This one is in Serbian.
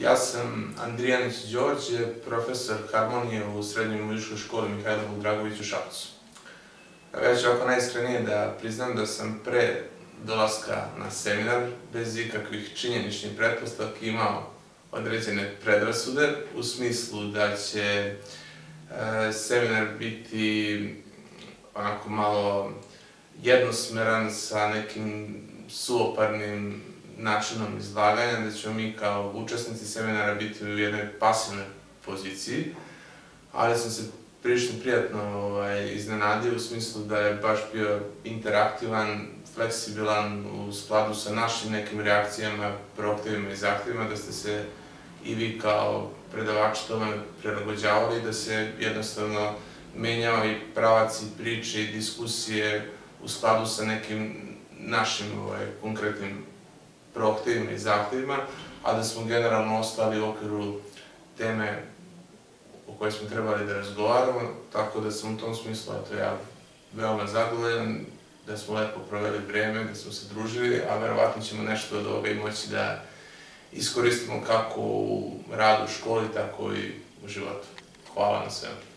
Ja sam Andrijanić Đorđe, profesor harmonije u srednjoj muzičkoj školi Mihajla Dragović u Šapcu. Ja ću ovako najiskrenije da priznam da sam pre dolaska na seminar, bez ikakvih činjeničnih pretpostavki, imao određene predrasude, u smislu da će e, seminar biti onako malo jednosmeran sa nekim suoparnim načinom izlaganja, da ćemo mi kao učesnici seminara biti u jednoj pasivnoj poziciji, ali sam se prilično prijatno ovaj, iznenadio u smislu da je baš bio interaktivan, fleksibilan u skladu sa našim nekim reakcijama, proaktivima i zahtjevima, da ste se i vi kao predavači tome prilagođavali, da se jednostavno menjao i pravac i priče i diskusije u skladu sa nekim našim ovaj, konkretnim prohtevima i zahtevima, a da smo generalno ostali u okviru teme o kojoj smo trebali da razgovaramo, tako da sam u tom smislu, eto ja, veoma zadovoljan, da smo lepo proveli vreme, da smo se družili, a verovatno ćemo nešto od ovoga i moći da iskoristimo kako u radu u školi, tako i u životu. Hvala na svemu.